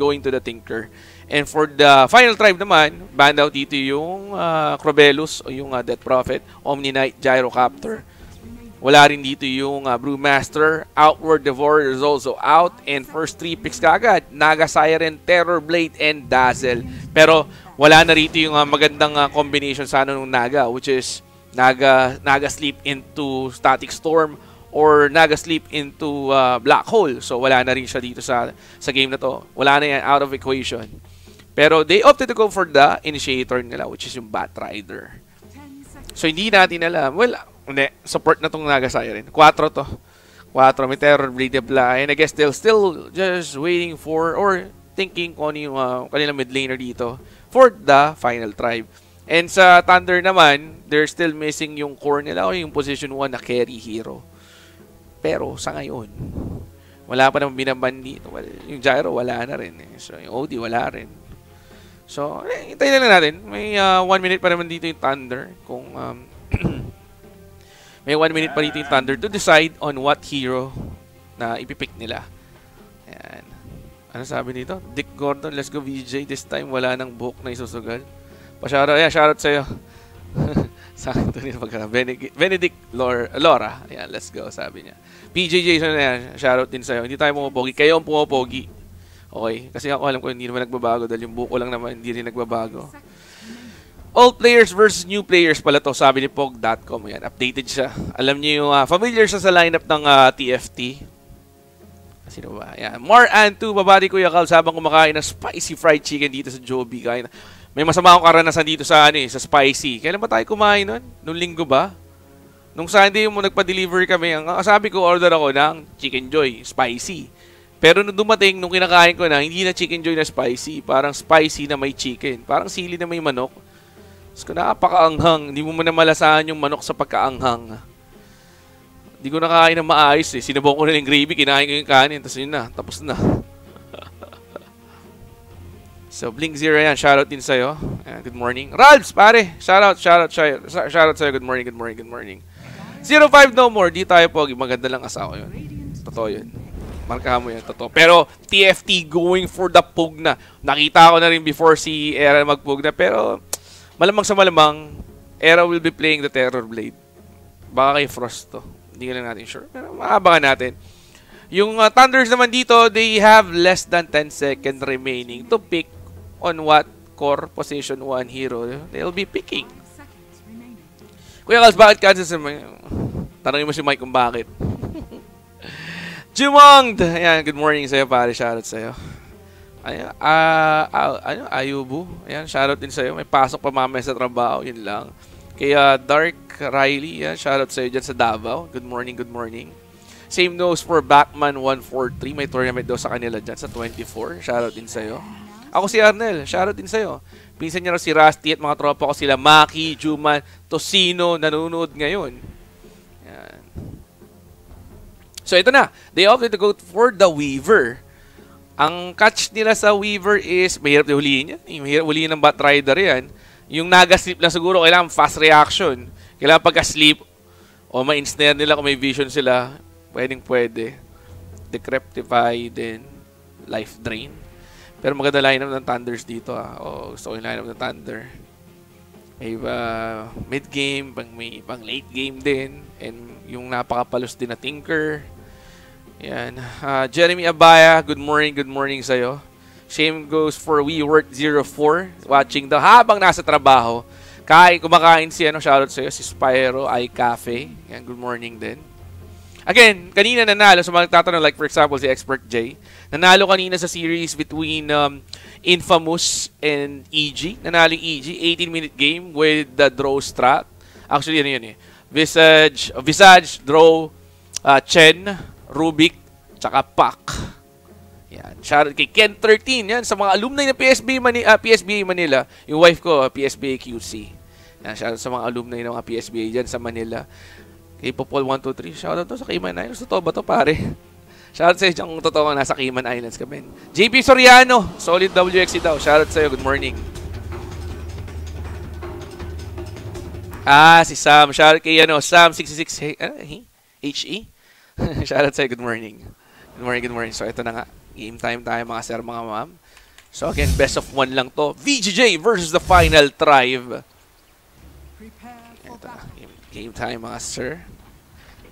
going to the Tinker. And for the final tribe naman, banned out dito yung uh, Crobelus o yung uh, Death Prophet, Omni Knight, Gyrocopter. Wala rin dito yung uh, Brewmaster. Outward Devourer is also out. And first three picks kagad. Naga Siren, Terror Blade, and Dazzle. Pero wala na rito yung uh, magandang uh, combination sa ano ng Naga which is Naga, Naga Sleep into Static Storm or Naga Sleep into uh, Black Hole. So wala na rin siya dito sa, sa game na to. Wala na yan out of equation. Pero they opted to go for the initiator nila which is yung Bat Rider. So hindi natin alam. Well, hindi. Support na tong Naga Siren. 4 to. 4. May Terror Blade apply. And I guess they'll still just waiting for or thinking kung ano yung uh, kanilang mid laner dito for the final tribe. And sa Thunder naman, they're still missing yung core nila o yung position 1 na carry hero. Pero sa ngayon, wala pa namang binaban dito. Well, yung Gyro, wala na rin. Eh. So, yung OD, wala rin. So, eh, hintayin na lang natin. May 1 uh, minute pa naman dito yung Thunder. Kung um, May 1 minute pa dito yung Thunder to decide on what hero na ipipick nila. Ayan. Ano sabi dito? Dick Gordon, let's go VJ. This time, wala nang book na isusugal. Pa-shoutout. Ayan, shoutout sa'yo. sa akin ito nila pagka. Benedict, Benedict Laura. Ayan, let's go, sabi niya. PJ Jason, shoutout din sa'yo. Hindi tayo pumapogi. Kayo ang pumapogi. Okay? Kasi ako alam ko hindi naman nagbabago dahil yung buko lang naman hindi rin nagbabago. Old players versus new players pala to, sabi ni Pog.com. Yan, updated siya. Alam niyo yung uh, familiar siya sa lineup ng uh, ah, TFT. Sino ba? Yan. Mar Antu, babati Kuya Carl, habang kumakain ng spicy fried chicken dito sa Joby. Kain. May masama akong karanasan dito sa, ano, eh, sa spicy. Kailan ba tayo kumain nun? Nung linggo ba? Nung Sunday mo nagpa-deliver kami, ang sabi ko, order ako ng Chicken Joy, spicy. Pero nung dumating, nung kinakain ko na, hindi na Chicken Joy na spicy. Parang spicy na may chicken. Parang sili na may manok. Tapos ko napakaanghang. Hindi mo man malasahan yung manok sa pagkaanghang. Hindi ko nakain ng maayos eh. Sinabong ko na yung gravy, kinain ko yung kanin, tapos yun na, tapos na. so, Blink Zero yan, shoutout din sa'yo. Good morning. Ralphs, pare, shoutout, shoutout, shoutout, shoutout sa'yo, good morning, good morning, good morning. 05 no more, di tayo pogi, maganda lang asawa yun. Totoo yun. Markahan mo yan, totoo. Pero TFT going for the pug na. Nakita ko na rin before si Era magpug na, pero malamang sa malamang, Era will be playing the Terror Blade. Baka kay Frost to. Hindi ka lang natin sure. Pero maabangan natin. Yung uh, Thunders naman dito, they have less than 10 seconds remaining to pick on what core position 1 hero they'll be picking. Kuya Kals, bakit Kansas? Tanongin mo si Mike kung bakit. Jumongd! Ayan, good morning sa'yo pare. Shoutout sa'yo. Ayan, uh, uh, ano, Ayubu. Ayan, shoutout din sa'yo. May pasok pa mamaya sa trabaho. Yun lang. Kaya Dark Riley, ayan, shoutout sa'yo dyan sa Davao. Good morning, good morning. Same nose for Backman 143. May tournament daw sa kanila dyan sa 24. Shoutout din sa'yo. Ako si Arnel. Shoutout din sa'yo. Pinsan niya si Rusty at mga tropa ko sila Maki, Juman, Tosino, nanonood ngayon. Yan. So ito na. They opted to go for the Weaver. Ang catch nila sa Weaver is, mahirap na huliin yan. Mahirap huliin ng Batrider yan. Yung naga-sleep lang siguro, kailangan fast reaction. Kailangan pagka-sleep, o ma-ensnare nila kung may vision sila, pwedeng pwede. Decreptify din, life drain. Pero maganda lineup ng Thunders dito ah. O gusto ko yung lineup ng Thunder. May uh, mid-game, pang, may pang late game din. And yung napakapalos din na Tinker. Yan. Uh, Jeremy Abaya, good morning, good morning sa'yo. Shame goes for We Work 04, watching the habang nasa trabaho. Kain, kumakain si, ano, shoutout sa'yo, si Spyro I Cafe. Yan, good morning din. Again, kanina nanalo, so mga nagtatanong, like for example, si Expert J, nanalo kanina sa series between um, Infamous and EG. Nanalo yung EG, 18-minute game with the draw strat. Actually, ano yun eh. Visage, Visage, draw, uh, Chen, Rubik, tsaka Pak. Yan. Shoutout kay Ken13. Yan. Sa mga alumni ng PSB Mani uh, PSBA Manila. Yung wife ko, uh, PSBA QC. Yan. Shoutout sa mga alumni ng mga PSBA dyan sa Manila. Kay Popol 123. Shoutout to sa Cayman Islands. Totoo ba to pare? Shoutout sa inyo kung totoo nasa Cayman Islands kami. JP Soriano. Solid WXC daw. Shoutout sa iyo. Good morning. Ah, si Sam. Shoutout kay ano, Sam66 uh, HE. Shoutout sa'yo, good morning. Good morning, good morning. So, ito na nga. Game time tayo mga sir, mga ma'am. So again, best of one lang to. VGJ versus the final tribe. Ito, game time mga sir.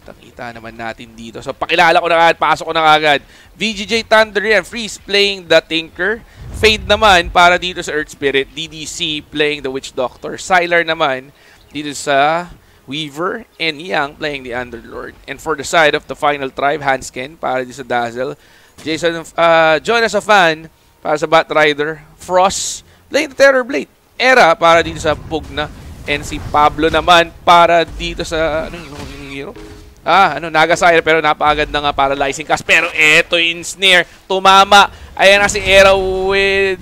Kita naman natin dito. So pakilala ko na agad, pasok ko na agad. VGJ Thunder yan, Freeze playing the Tinker. Fade naman para dito sa Earth Spirit. DDC playing the Witch Doctor. Sylar naman dito sa Weaver. And Yang playing the Underlord. And for the side of the final tribe, Hansken para dito sa Dazzle. Jason, uh, Jonas Afan para sa Bat Rider. Frost, playing the Terror Blade. Era para dito sa Pugna. And si Pablo naman para dito sa, ano yung hero? Ah, ano, Nagasire pero napakagad na nga paralyzing cast. Pero eto yung snare, tumama. Ayan na si Era with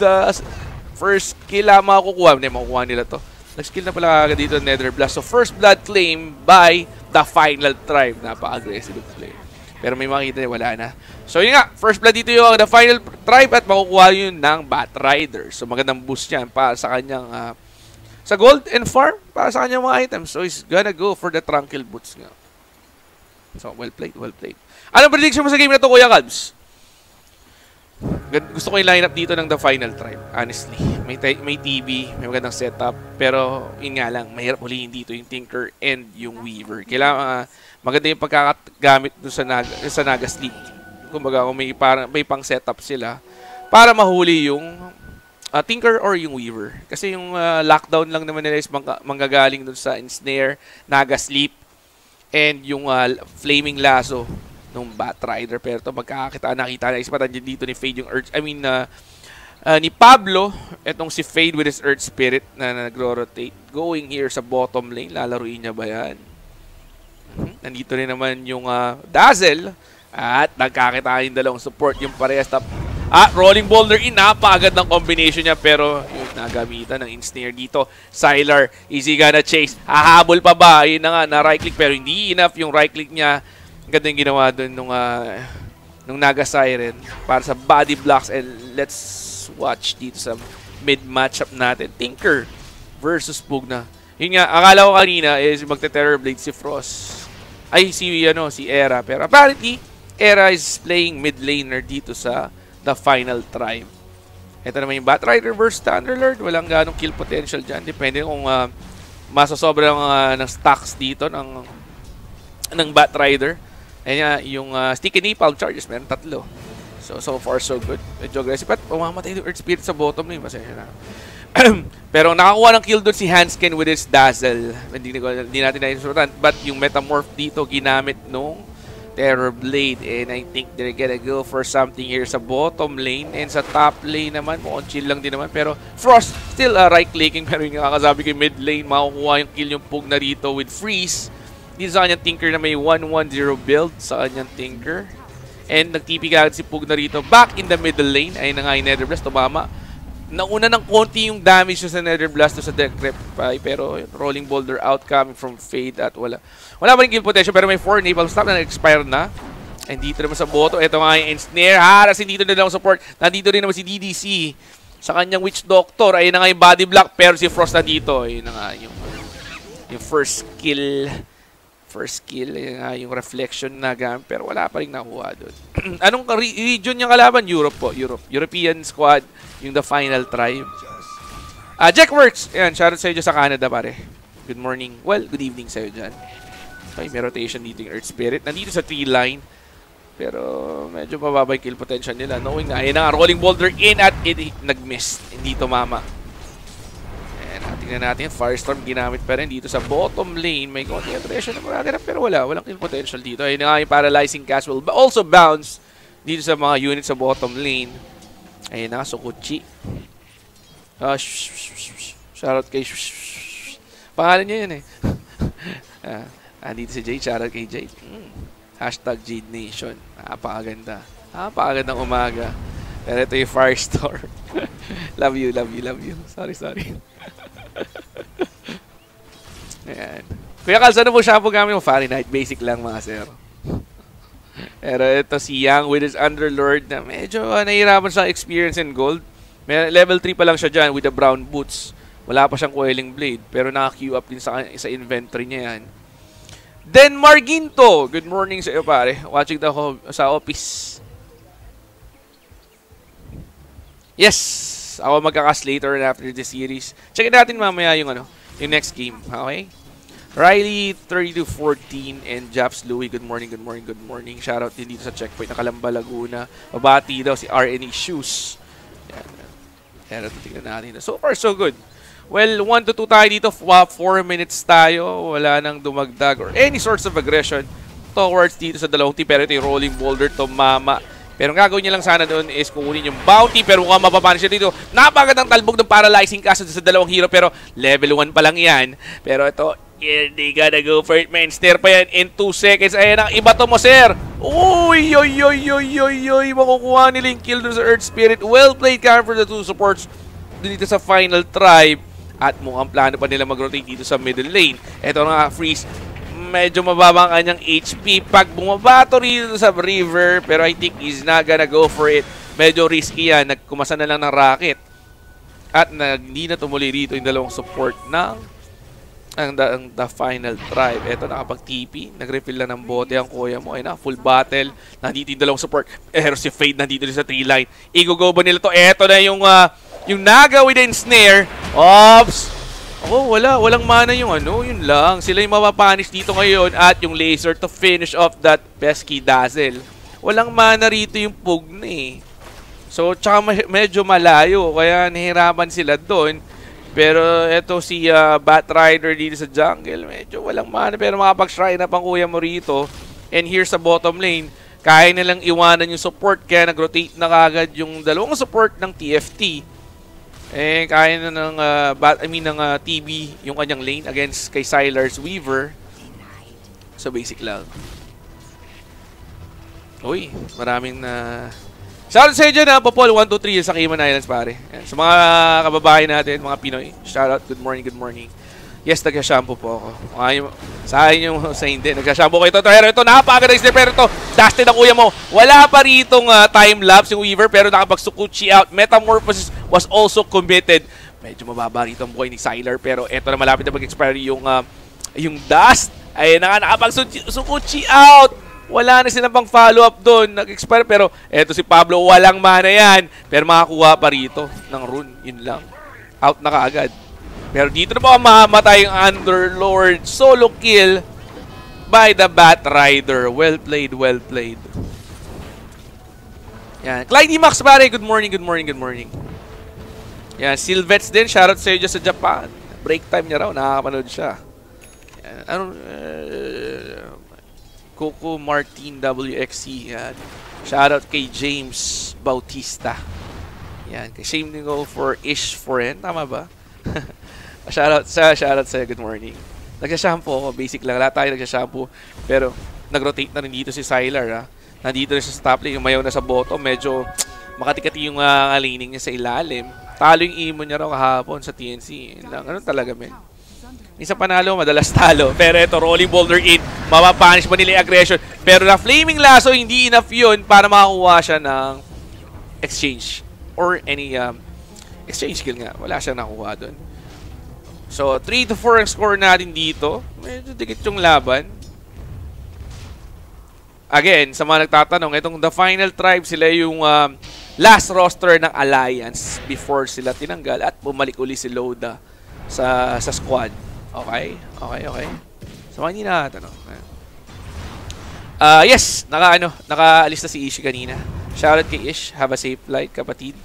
the first kill ah, makukuha. Hindi, makukuha nila to. Nag-skill na pala agad dito Nether Blast. So first blood claim by the final tribe. Napaka-aggressive play. Pero may makita niya, wala na. So yun nga, first blood dito yung the final tribe at makukuha yun ng Bat Rider. So magandang boost yan para sa kanyang uh, sa gold and farm para sa kanyang mga items. So he's gonna go for the Tranquil Boots nga. So well played, well played. Anong prediction mo sa game na to, Kuya Cubs? Gusto ko yung lineup dito ng The Final Tribe, honestly. May, may TV, may magandang setup, pero yun nga lang, mahirap hulihin dito yung Tinker and yung Weaver. Kailangan uh, maganda yung pagkakagamit doon sa Naga, sa Naga Sleep. Kumbaga, kung may, parang, may pang setup sila para mahuli yung uh, Tinker or yung Weaver. Kasi yung uh, lockdown lang naman nila is mang- manggagaling doon sa Ensnare, Naga Sleep, and yung uh, Flaming Lasso nung Bat Rider. Pero ito, magkakakita, nakita na ispatan dito ni Fade yung Earth. I mean, uh, uh, ni Pablo, etong si Fade with his Earth Spirit na nagro-rotate. Going here sa bottom lane, lalaruin niya ba yan? Hmm? Nandito rin naman yung uh, Dazzle. At nagkakita yung dalawang support yung parehas. Tap Ah, rolling boulder in. Napakagad ng combination niya pero yung nagamitan ng insnare dito. Sylar, easy gonna chase. Hahabol pa ba? Yun na nga, na right click pero hindi enough yung right click niya. Ganda yung ginawa doon nung, uh, nung Naga Siren para sa body blocks and let's watch dito sa mid matchup natin. Tinker versus Pugna. Yun nga, akala ko kanina is magte-terror blade si Frost. Ay, si, ano, si Era. Pero apparently, Era is playing mid laner dito sa the final tribe. Ito naman yung Batrider versus Thunderlord. Walang ganong kill potential dyan. Depende kung uh, masasobrang uh, ng stocks dito ng ng Batrider. Ayan yung uh, sticky napalm charges. Meron tatlo. So, so far, so good. Medyo aggressive. But umamatay yung Earth Spirit sa bottom lane. Masaya na. Pero nakakuha ng kill doon si Hansken with his Dazzle. Hindi, hindi natin na But yung Metamorph dito, ginamit nung Terror Blade. And I think they're gonna go for something here sa bottom lane. And sa top lane naman, mukhang chill lang din naman. Pero Frost still uh, right-clicking. Pero yung kakasabi ko mid lane, makukuha yung kill yung Pug na rito with Freeze. Dito sa kanyang Tinker na may 1-1-0 build sa kanyang Tinker. And nag-TP agad si Pug na rito. Back in the middle lane. Ayun na nga yung Nether Blast. Tumama. Nauna ng konti yung damage sa Nether Blast sa Decrep. Pero rolling boulder out coming from Fade at wala. Wala pa rin kill potential pero may 4 napalm stop na nag-expire na. And dito naman sa boto, ito nga yung ensnare. Harasin dito na lang support. Nandito rin naman si DDC sa kanyang Witch Doctor. Ayun na nga yung body block pero si Frost na dito. Ayun na nga yung, yung first kill. First kill. Ayun nga yung reflection na gamit pero wala pa rin nakuha doon. Anong region yung kalaban? Europe po. Europe. European squad. Yung the final tribe. Ah, uh, Jackworks! Ayan, shoutout sa iyo sa Canada pare. Good morning. Well, good evening sa iyo dyan. Okay, may rotation dito yung Earth Spirit. Nandito sa tree line. Pero medyo mababa yung kill potential nila. Knowing na, ayun na rolling boulder in at it, nag-miss. Hindi tumama. And tingnan natin, Firestorm ginamit pa rin dito sa bottom lane. May konti attrition na magaganap pero wala. Walang kill potential dito. Ayun na nga yung paralyzing cast will also bounce dito sa mga units sa bottom lane. Ayun na, Sukuchi. Uh, Shoutout kay Pangalan niya yun eh. uh, Andito si Jade. Shoutout kay Jade. Mm. Hashtag Jade Nation. Napakaganda. Napakagandang umaga. Pero ito yung Firestorm. love you, love you, love you. Sorry, sorry. Ayan. Kuya Kals, ano po siya po gamit mo? Fahrenheit. Basic lang mga sir. Pero ito si Yang with his Underlord na medyo uh, nahihirapan sa experience in gold. May level 3 pa lang siya dyan with the brown boots. Wala pa siyang coiling blade. Pero naka-queue up din sa, sa inventory niya yan. Then Marginto, good morning sa iyo pare. Watching the sa office. Yes! Ako magkakas later after the series. Check natin mamaya yung ano, yung next game. Okay? Riley, 32-14, and Japs Louie, good morning, good morning, good morning. Shoutout din dito sa checkpoint na Kalamba, Laguna. Mabati daw si RNA Shoes. Yan. Yan, tingnan natin. So far, so good. Well, 1 to 2 tayo dito. 4 minutes tayo. Wala nang dumagdag or any sorts of aggression towards dito sa dalawang team. Pero ito yung rolling boulder to mama. Pero ang gagawin niya lang sana doon is kukunin yung bounty. Pero mukhang mapapanish siya dito. Napagandang talbog ng paralyzing kaso sa dalawang hero. Pero level 1 pa lang yan. Pero ito, Yeah, they gotta go for it, man. Snare pa yan in 2 seconds. Ayan ang iba to mo, sir. Uy, oy, oy, oy, oy, oy. Makukuha nila kill dun sa Earth Spirit. Well played, Karen, for the two supports dito sa final tribe. At mukhang plano pa nila mag-rotate dito sa middle lane. Ito nga, Freeze. Medyo mababa ang kanyang HP. Pag bumabato rito sa river, pero I think he's not gonna go for it. Medyo risky yan. Nagkumasa na lang ng rocket. At nag, hindi na tumuloy rito yung dalawang support ng ang the, the final tribe. Ito, nakapag-TP. Nag-refill lang ng bote ang kuya mo. Ay na, full battle. Nandito yung dalawang support. Pero si Fade nandito rin sa tree line. Igo-go ba nila to? Ito na yung, uh, yung Naga within snare. Ops! Oh, wala. Walang mana yung ano. Yun lang. Sila yung mapapanish dito ngayon. At yung laser to finish off that pesky dazzle. Walang mana rito yung Pugna eh. So, tsaka medyo malayo. Kaya nahirapan sila doon. Pero eto si uh, Bat Rider dito sa jungle, medyo walang mana pero makapag-shrine na pang kuya mo rito. And here sa bottom lane, kaya nilang iwanan yung support kaya nag-rotate na kagad yung dalawang support ng TFT. Eh, kaya na ng, uh, I mean, ng uh, TB yung kanyang lane against kay Sylar's Weaver. So, basic lang. Uy, maraming na... Uh, Shoutout sa inyo ha, Popol, 1, 2, 3 sa Cayman Islands pare. Sa mga kababayan natin, mga Pinoy, shoutout, good morning, good morning. Yes, nag-shampoo po ako. Ay, sa akin sa hindi. Nag-shampoo ko ito. Pero ito, napakaganda yung Pero ito, dusted ang kuya mo. Wala pa ritong uh, time-lapse yung Weaver, pero nakapag-sukuchi out. Metamorphosis was also committed. Medyo mababa rito ang buhay ni Sylar, pero ito na malapit na mag-expire yung, uh, yung dust. Ay, nakapag-sukuchi out. Wala na silang pang follow-up doon. Nag-expire pero eto si Pablo, walang mana yan. Pero makakuha pa rito ng rune. Yun lang. Out na kaagad. Pero dito na po mamamatay yung Underlord. Solo kill by the Bat Rider. Well played, well played. Yan. Clyde Max pare, good morning, good morning, good morning. Yan, Silvets din, shoutout sa iyo sa Japan. Break time niya raw, nakakapanood siya. Yan. Ano, uh, Coco Martin WXC. Yan. Shoutout kay James Bautista. Yan. Same din go for Ish Foren. Tama ba? shoutout sa shoutout sa good morning. Nagsha-shampoo ako. Basic lang. Lahat tayo nagsha-shampoo. Pero nag-rotate na rin dito si Sylar. Ha? Nandito rin sa stop lane. Yung mayaw na sa bottom. Medyo makatikati yung uh, laning niya sa ilalim. Talo yung imo niya raw kahapon sa TNC. Lang. Ano talaga, men? Minsan panalo, madalas talo. Pero ito, rolling boulder in. Mapapanish pa nila yung aggression. Pero na flaming lasso, hindi enough yun para makakuha siya ng exchange. Or any um, exchange skill nga. Wala siya nakuha doon. So, 3 to 4 ang score natin dito. Medyo dikit yung laban. Again, sa mga nagtatanong, itong The Final Tribe, sila yung um, last roster ng Alliance before sila tinanggal at bumalik uli si Loda sa sa squad. Okay? Okay, okay. So, hindi na tanong. Uh, yes, naka ano, nakaalis na si Ishi kanina. Shoutout kay Ish. Have a safe flight, kapatid.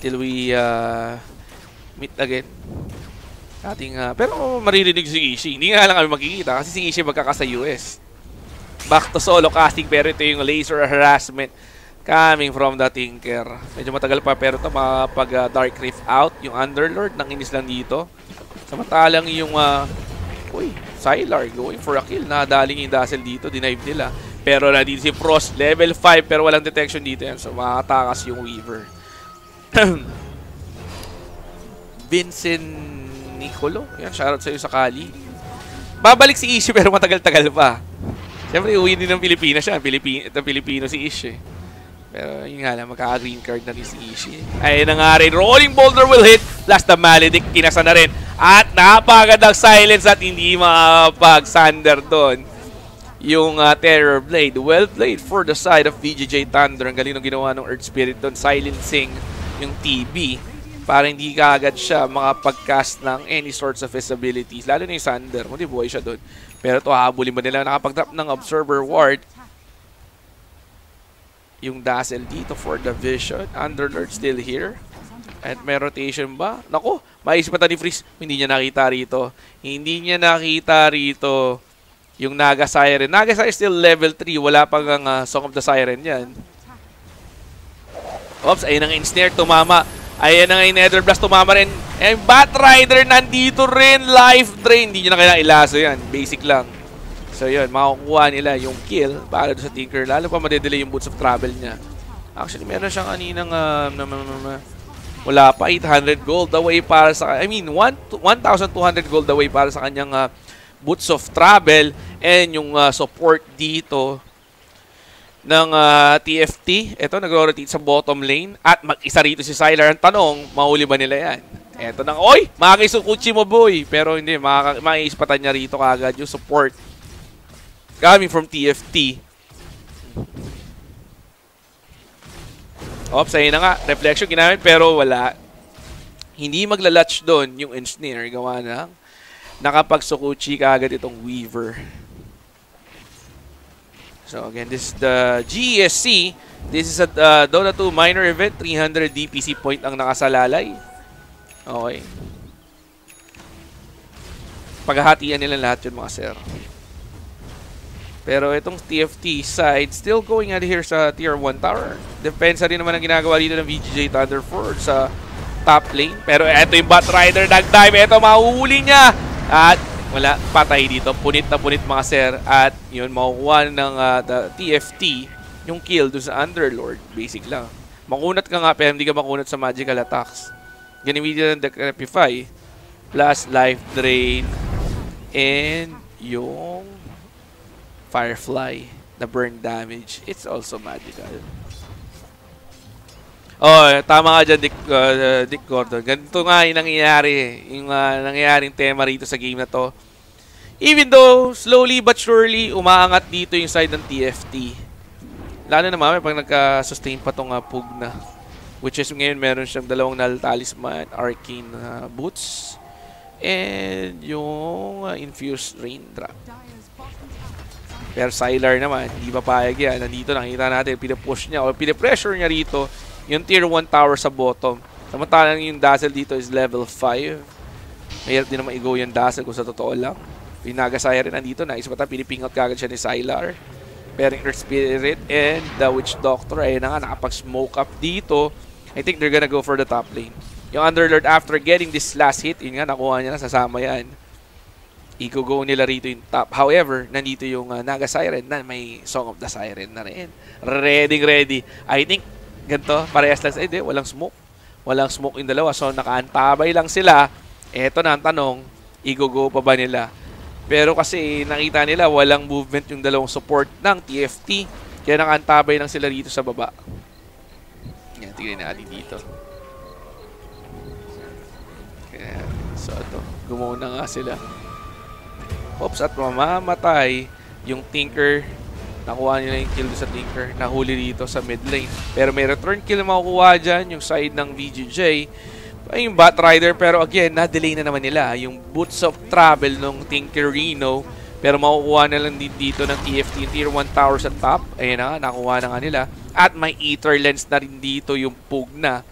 Till we uh, meet again. Ating, uh, pero maririnig si Ishi. Hindi nga lang kami makikita kasi si Ishi magkaka sa US. Back to solo casting pero ito yung laser harassment coming from the Tinker. Medyo matagal pa pero ito makapag uh, Dark Rift out. Yung Underlord, nang inis lang dito. Samantalang yung, uh, uy, Sylar going for a kill. Nadaling yung Dazzle dito, denive nila. Pero nandito si Frost, level 5, pero walang detection dito yan. So makatakas yung Weaver. Vincent Nicolo. Yan, shoutout sa'yo sa Kali. Babalik si Ishi pero matagal-tagal pa. Siyempre, uwi din ng Pilipinas siya. Pilipino, Pilipino si Ishi. Pero yun nga lang, magkaka-green card na rin si Ishii. Ayun na nga rin. Rolling Boulder will hit. Plus the Maledict, kinasa na rin. At napakagandang silence at hindi makapag-sander doon. Yung uh, Terror Blade. Well played for the side of VGJ Thunder. Ang galing ng ginawa ng Earth Spirit doon. Silencing yung TB para hindi ka agad siya makapag-cast ng any sorts of his abilities. Lalo na yung Sander, hindi buhay siya doon. Pero ito, habulin ba nila nakapag-drop ng Observer Ward? Yung Dazzle dito for the Vision. Underlord still here. At may rotation ba? Nako, maisip ni Freeze. Hindi niya nakita rito. Hindi niya nakita rito yung Naga Siren. Naga Siren still level 3. Wala pang ang uh, Song of the Siren yan. Oops, ayun ang Ensnare. Tumama. Ayan ang Nether Blast. Tumama rin. And Bat Rider nandito rin. Life Drain. Hindi niya na kailangan ilaso yan. Basic lang. So yun, makukuha nila yung kill para sa Tinker. Lalo pa madedelay yung Boots of Travel niya. Actually, meron siyang kaninang uh, wala pa 800 gold away para sa I mean 1,200 gold away para sa kanyang uh, boots of travel and yung uh, support dito ng uh, TFT. Ito nagro-rotate sa bottom lane at mag-isa rito si Sylar. Ang tanong, mahuli ba nila yan? Ito nang, oy, makakisukuchi mo boy. Pero hindi, makaispatan niya rito kagad yung support coming from TFT. Oops, ayun na nga. Reflection ginamit pero wala. Hindi maglalatch doon yung engineer. Gawa na nakapagsukuchi kaagad itong Weaver. So again, this is the GESC. This is a uh, Dota 2 minor event. 300 DPC point ang nakasalalay. Okay. Paghahatian nila lahat yun mga sir. Pero itong TFT side, still going out here sa tier 1 tower. Depensa rin naman ang ginagawa dito ng VGJ Thunderford sa top lane. Pero ito yung bot rider, nag-dive. Ito, mahuhuli niya. At wala, patay dito. Punit na punit mga sir. At yun, makukuha ng uh, the TFT yung kill doon sa Underlord. Basic lang. Makunat ka nga, pero hindi ka makunat sa magical attacks. Ganimitin ng Decrepify. Plus life drain. And yung Firefly na burn damage. It's also magical. Oh, tama ka dyan, Dick, uh, Dick Gordon. Ganito nga yung nangyayari. Yung uh, nangyayaring tema rito sa game na to. Even though, slowly but surely, umaangat dito yung side ng TFT. Lalo na mami, pag nagka-sustain pa tong uh, Pug na. Which is ngayon meron siyang dalawang Null Talisman, Arcane uh, Boots, and yung uh, Infused Raindrop. Pero Sylar naman, hindi papayag yan. Nandito nakita natin, pinapush niya o pinapressure niya rito yung tier 1 tower sa bottom. Samantalang yung Dazzle dito is level 5. Mahirap din naman i-go yung Dazzle kung sa totoo lang. Yung Nagasaya rin nandito na. Isa pa tayo, pinipingot kagad siya ni Sylar. Pairing Earth Spirit and the Witch Doctor. Ayun na nga, nakapag-smoke up dito. I think they're gonna go for the top lane. Yung Underlord after getting this last hit, yun nga, nakuha niya na, sasama yan i-go nila rito yung top. However, nandito yung uh, Naga Siren na may Song of the Siren na rin. Ready, ready. I think, ganito, parehas lang. Eh, di, walang smoke. Walang smoke yung dalawa. So, nakaantabay lang sila. Eto na ang tanong, i-go pa ba nila? Pero kasi nakita nila walang movement yung dalawang support ng TFT. Kaya nakaantabay lang sila dito sa baba. Yan, tignan natin dito. Kaya, so ito, gumuna nga sila. Oops, at mamamatay yung Tinker. Nakuha nila yung kill sa Tinker. Nahuli dito sa mid lane. Pero may return kill na makukuha dyan. Yung side ng VGJ. Yung Bat Rider. Pero again, na-delay na naman nila. Yung Boots of Travel ng Tinkerino. Pero makukuha na lang din dito ng TFT Tier 1 Tower sa top. Ayan na nakuha na nga nila. At may Ether Lens na rin dito yung Pug na.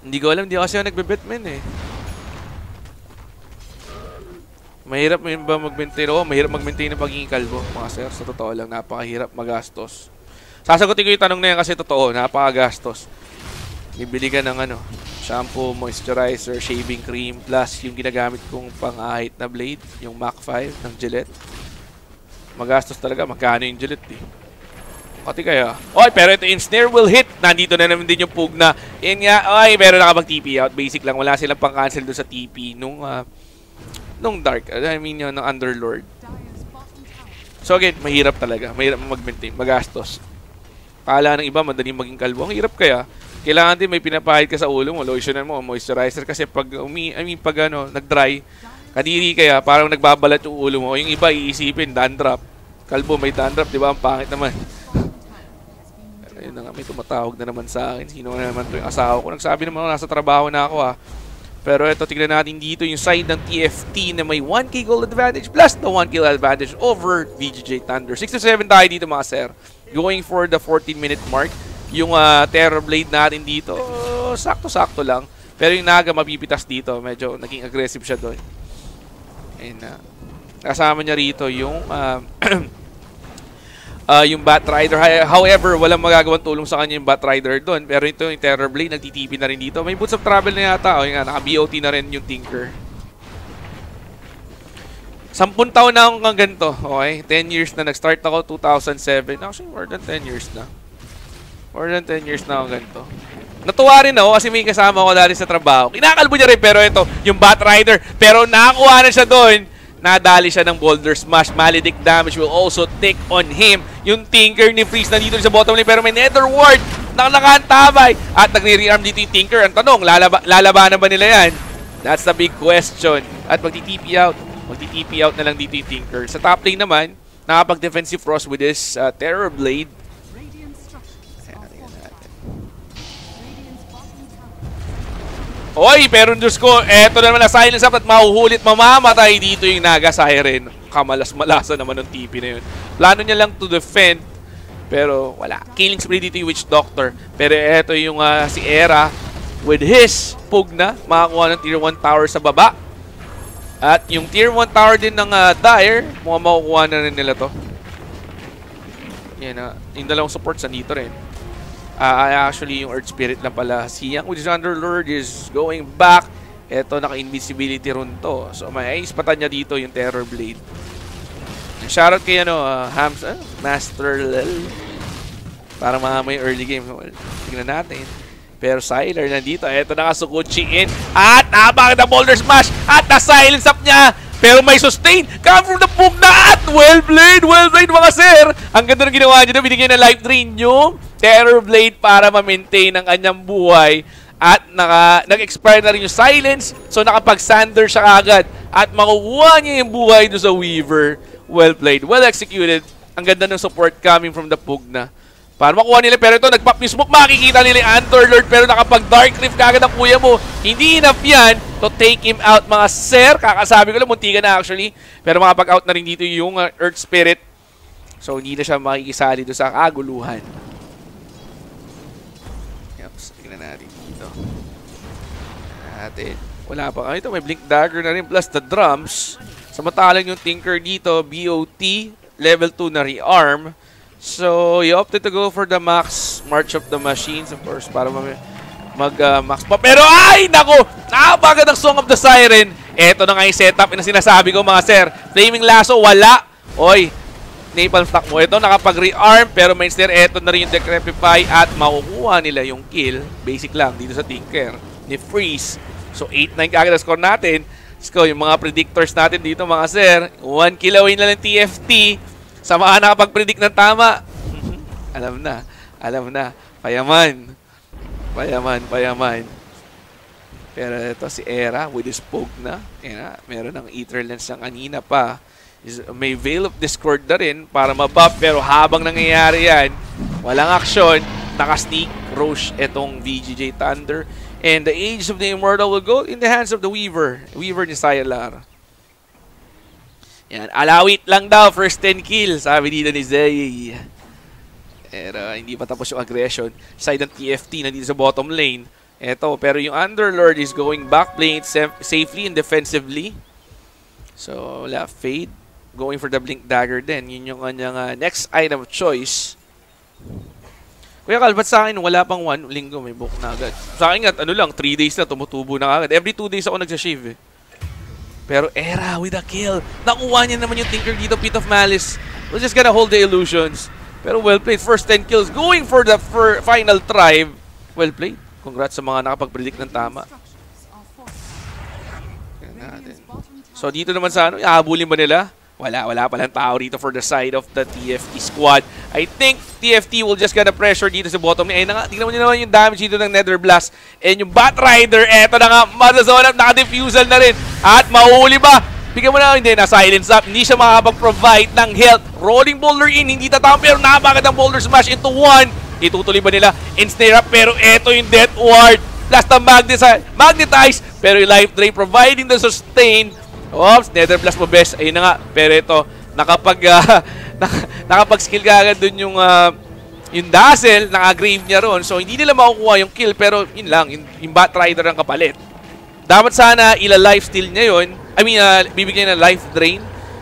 Hindi ko alam, hindi kasi ako nagbe-betman eh. Mahirap ba mag-maintain? Oo, mahirap mag-maintain ng pagiging kalbo, mga sir. Sa totoo lang, napakahirap magastos. Sasagutin ko yung tanong na yan kasi totoo, napakagastos. Bibili ka ng ano, shampoo, moisturizer, shaving cream, plus yung ginagamit kong pang-ahit na blade, yung Mach 5 ng Gillette. Magastos talaga, magkano yung Gillette eh. Pati kaya. Oy, pero ito snare will hit. Nandito na naman din yung pug na. Yan nga, oy, meron nakapag TP out. Basic lang, wala silang pang-cancel doon sa TP nung uh, nung Dark. I mean yun, ng Underlord. So again, mahirap talaga. Mahirap mag-maintain, magastos. Kala ng iba, madaling maging kalbo. Ang hirap kaya. Kailangan din may pinapahid ka sa ulo mo, lotionan mo, moisturizer. Kasi pag, umi, I mean, pag ano, nag-dry, kadiri kaya, parang nagbabalat yung ulo mo. Yung iba, iisipin, dandruff. Kalbo, may dandruff, di ba? Ang pangit naman. Ayun na nga, may tumatawag na naman sa akin. Sino na naman to yung asawa ko? Nagsabi naman ako, nasa trabaho na ako ah. Pero ito, tignan natin dito yung side ng TFT na may 1k gold advantage plus the 1 kill advantage over VGJ Thunder. 67 tayo dito mga sir. Going for the 14 minute mark. Yung uh, Terror Blade natin dito, sakto-sakto lang. Pero yung Naga mapipitas dito, medyo naging aggressive siya doon. And uh, kasama niya rito yung uh, uh, yung Bat Rider. However, walang magagawang tulong sa kanya yung Bat Rider doon. Pero ito yung Terror Blade, nagtitipi na rin dito. May Boots of Travel na yata. O, nga, naka-BOT na rin yung Tinker. Sampun taon na akong ganito. Okay? 10 years na. Nag-start ako 2007. Actually, more than 10 years na. More than 10 years na akong ganito. Natuwa rin ako kasi may kasama ko dati sa trabaho. Kinakalbo niya rin pero ito, yung Bat Rider. Pero nakakuha na siya doon nadali siya ng Boulder Smash. Maledict damage will also take on him. Yung Tinker ni Freeze na dito sa bottom lane pero may Nether Ward na nakahantabay. At nagre-rearm dito yung Tinker. Ang tanong, lalaba lalabanan ba nila yan? That's the big question. At magti-TP out. Magti-TP out na lang dito yung Tinker. Sa top lane naman, nakapag-defensive frost with his uh, Terror Blade. Oy, pero Diyos ko, eto na naman na silence up at mahuhulit, mamamatay dito yung Naga Siren. Kamalas-malasa naman ng TP na yun. Plano niya lang to defend, pero wala. Killing spree dito yung Witch Doctor. Pero eto yung uh, si Era with his Pugna, makakuha ng tier 1 tower sa baba. At yung tier 1 tower din ng uh, Dire, mukhang makukuha na rin nila to. Yan uh, yung dalawang supports nandito rin. Uh, actually, yung Earth Spirit lang pala. Si Young with Underlord is going back. Ito, naka-invisibility run to. So, may ispatan niya dito yung Terror Blade. Shoutout kay ano, uh, Hams, uh, Master Lel. Para mga early game. Well, tingnan natin. Pero Sylar nandito. Ito nakasukuchi in. At napakita Boulder Smash. At na-silence up niya. Pero may sustain. Come from the Pugna. Well played. Well played mga sir. Ang ganda ng ginawa niya na binigyan ng life drain yung Terror Blade para ma-maintain ang kanyang buhay. At naka, nag-expire na rin yung silence. So nakapag-sander siya agad. At makukuha niya yung buhay do sa Weaver. Well played. Well executed. Ang ganda ng support coming from the Pugna. Para makuha nila. Pero ito, smoke. Makikita nila yung Antorlord. Pero nakapag-Dark Rift kagad ang kuya mo. Hindi enough yan to take him out mga sir. Kakasabi ko lang, muntikan na actually. Pero makapag-out na rin dito yung uh, Earth Spirit. So, hindi na siya makikisali doon sa kaguluhan. natin. Wala pa. Ah, ito, may Blink Dagger na rin. Plus the drums. Samantalang yung Tinker dito, BOT, level 2 na rearm. So, you opted to go for the max March of the Machines, of course, para mag, mag uh, pa. Pero ay, nako! Nakapagad ang Song of the Siren. Ito na nga yung setup na sinasabi ko, mga sir. Flaming Lasso, wala. Oy, Napalm Stock mo. Ito, nakapag-rearm, pero mainstead, ito na rin yung Decrepify at makukuha nila yung kill. Basic lang, dito sa Tinker ni Freeze. So 8-9 kagad ang score natin. So yung mga predictors natin dito mga sir, 1 kill away na lang TFT. Sa mga nakapag-predict ng tama. alam na, alam na. Payaman. Payaman, payaman. Pero ito si Era with his poke na. Era, meron ng Ether Lens ng kanina pa. Is, may Veil of Discord na rin para mabuff. Pero habang nangyayari yan, walang aksyon. Naka-sneak Roche itong VGJ Thunder. And the age of the immortal will go in the hands of the Weaver. Weaver ni Sayalar. Yan, alawit lang daw, first 10 kills, sabi dito ni Zay. Pero hindi pa tapos yung aggression. Side ng TFT na dito sa bottom lane. Eto, pero yung Underlord is going back, playing safely and defensively. So, wala, Fade. Going for the Blink Dagger din. Yun yung kanyang uh, next item of choice. Kuya Kal, ba't sa akin wala pang one linggo may book na agad? Sa akin nga, ano lang, 3 days na tumutubo na agad. Every 2 days ako nagsashave eh. Pero Era with a kill. Nakuha niya naman yung Tinker dito, Pit of Malice. We're just gonna hold the illusions. Pero well played. First 10 kills. Going for the for final tribe. Well played. Congrats sa mga nakapag-predict ng tama. So dito naman sa ano, ihabulin ba nila? Wala, wala palang tao rito for the side of the TFT squad. I think TFT will just gonna pressure dito sa bottom. Eh, nga, tingnan mo nyo naman yung damage dito ng Nether Blast. And yung Bat Rider, eto na nga, Mazazona, naka-defusal na rin. At mahuli ba? Bigyan mo na, hindi, na-silence up. Hindi siya makapag-provide ng health. Rolling boulder in, hindi tatama, pero napakit ang boulder smash into one. Itutuloy ba nila? Ensnare up, pero eto yung Death Ward. Plus the magnetize, magnetize, pero yung Life Drain providing the sustain. Oops, Nether Blast mo best. Ayun na nga. Pero ito, nakapag, uh, nakapag-skill ka agad dun yung, uh, yung Dazzle, naka-grave niya ron. So, hindi nila makukuha yung kill, pero yun lang, yung, yung Bat Rider ang kapalit. Dapat sana ila-lifesteal niya yun. I mean, uh, bibigyan ng life drain.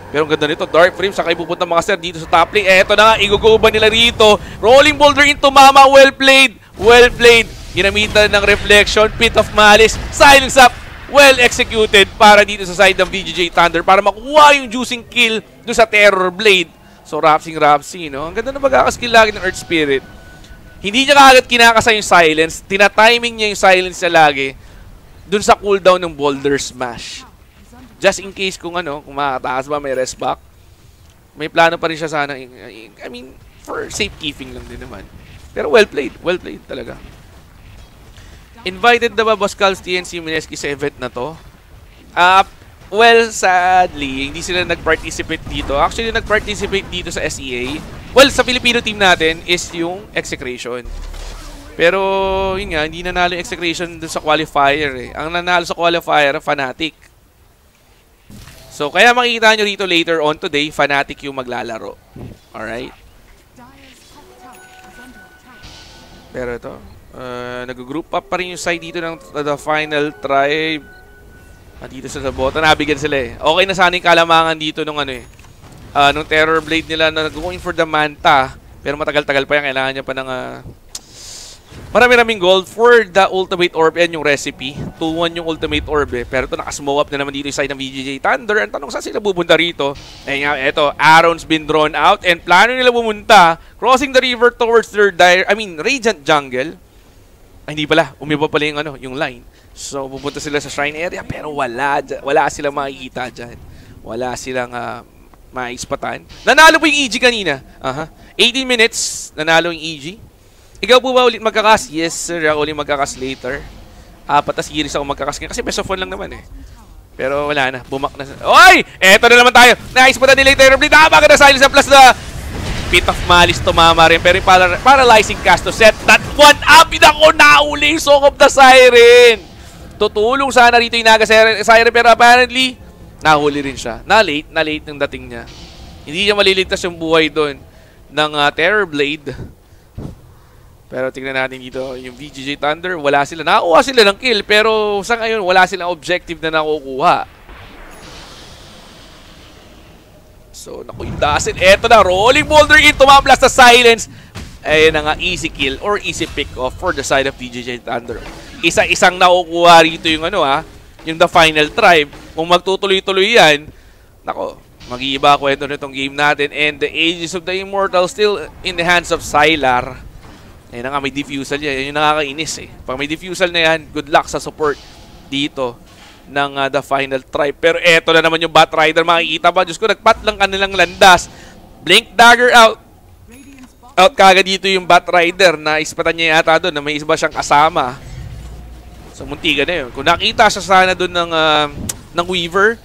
Pero ang ganda nito, Dark Frame, saka ipupunta mga sir dito sa top lane. Eto na nga, igugo ba nila rito? Rolling Boulder into Mama, well played! Well played! Ginamitan ng Reflection, Pit of Malice, Silence Up, well executed para dito sa side ng VGJ Thunder para makuha yung juicing kill do sa Terror Blade. So, Rapsing Rapsi, no? Ang ganda na pagkakaskill lagi ng Earth Spirit. Hindi niya kagad kinakasa yung silence. Tina-timing niya yung silence niya lagi dun sa cooldown ng Boulder Smash. Just in case kung ano, kung makataas ba, may rest back. May plano pa rin siya sana. I mean, for safekeeping lang din naman. Pero well played. Well played talaga. Invited na ba Boss Cal's TNC Mineski sa event na to? Uh, well, sadly, hindi sila nag-participate dito. Actually, nag-participate dito sa SEA. Well, sa Filipino team natin is yung Execration. Pero, yun nga, hindi nanalo yung execration dun sa qualifier eh. Ang nanalo sa qualifier, Fnatic. So, kaya makikita nyo rito later on today, Fnatic yung maglalaro. Alright? Pero ito, uh, nag-group up pa rin yung side dito ng the final tribe. Ah, dito sa bota, nabigyan sila eh. Okay na sana yung kalamangan dito nung ano eh. Uh, nung Terror Blade nila na going for the Manta. Pero matagal-tagal pa yan, kailangan niya pa ng... Uh, Marami-raming gold for the Ultimate Orb. Yan yung recipe. 2-1 yung Ultimate Orb eh. Pero ito nakasmoke up na naman dito yung side ng VGJ Thunder. Ang tanong saan sila bubunta rito? Eh nga, eto, Aaron's been drawn out and plano nila bumunta crossing the river towards their dire, I mean, Radiant Jungle. Ay, hindi pala. Umiba pala yung, ano, yung line. So, pupunta sila sa shrine area pero wala, wala silang makikita dyan. Wala silang uh, maispatan. Nanalo po yung EG kanina. Aha. Uh -huh. 18 minutes, nanalo yung EG. Ikaw po ba ulit magkakas? Yes, sir. Ako ulit magkakas later. Apat na series ako magkakas kasi best of one lang naman eh. Pero wala na. Bumak na. Oy! Eto na naman tayo. Nice pa na nila yung Terror Blade. Ah, maganda silence plus na Pit of Malice tumama rin. Pero yung para, paralyzing cast to set that one up. Ako nauli yung Song of the Siren. Tutulong sana rito yung Naga Siren. Pero apparently, nahuli rin siya. Na-late. Na-late ng dating niya. Hindi niya maliligtas yung buhay doon ng uh, Terror Blade. Pero tingnan natin dito, yung VGJ Thunder, wala sila. Nakakuha sila ng kill, pero sa ngayon, wala silang objective na nakukuha. So, naku, yung Dazzle. Eto na, rolling boulder in, tumablas sa silence. Ayun na nga, easy kill or easy pick off for the side of VGJ Thunder. Isa-isang nakukuha rito yung ano ha, yung the final tribe. Kung magtutuloy-tuloy yan, nako, mag-iiba kwento nitong game natin. And the Ages of the Immortal still in the hands of Sylar. Ayun na nga, may diffusal yan. Yan yung nakakainis eh. Pag may diffusal na yan, good luck sa support dito ng uh, the final tribe. Pero eto na naman yung Bat Rider. Makikita ba? Diyos ko, nagpat lang kanilang landas. Blink Dagger out. Out kaga dito yung Bat Rider na ispatan niya yata doon na may iba siyang kasama. So, muntiga na yun. Kung nakita siya sana doon ng, uh, ng Weaver,